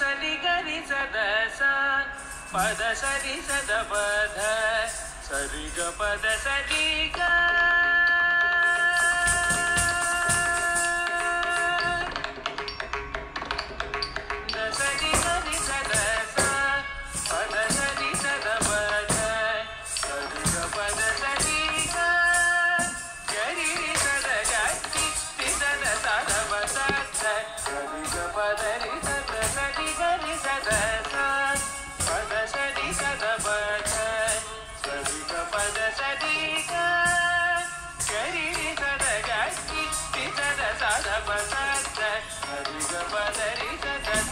लिका मदी सद सलिग मदसा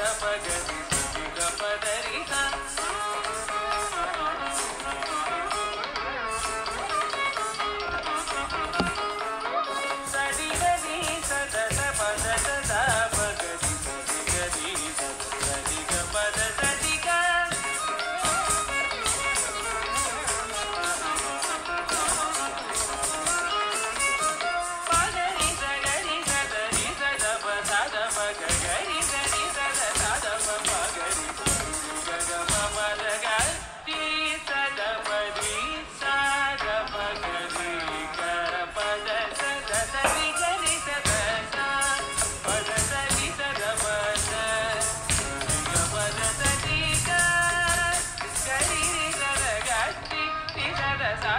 பகதி